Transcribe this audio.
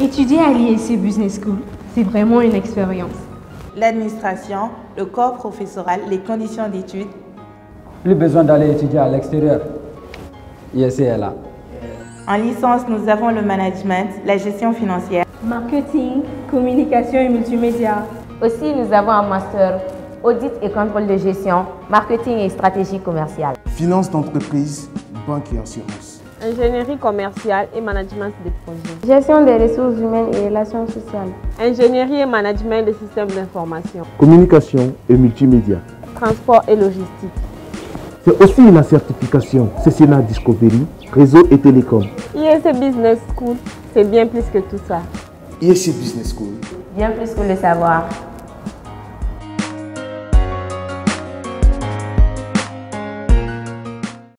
Étudier à l'ISC Business School, c'est vraiment une expérience. L'administration, le corps professoral, les conditions d'études. Plus besoin d'aller étudier à l'extérieur. ISC est là. En licence, nous avons le management, la gestion financière, Marketing, communication et multimédia. Aussi, nous avons un master audit et contrôle de gestion, marketing et stratégie commerciale. Finance d'entreprise, banque et assurance. Ingénierie commerciale et management des projets. Gestion des ressources humaines et relations sociales. Ingénierie et management des systèmes d'information. Communication et multimédia. Transport et logistique. C'est aussi la certification CCNA Discovery, réseau et télécom. ISC Business School, c'est bien plus que tout ça. ISC Business School. Bien plus que le savoir.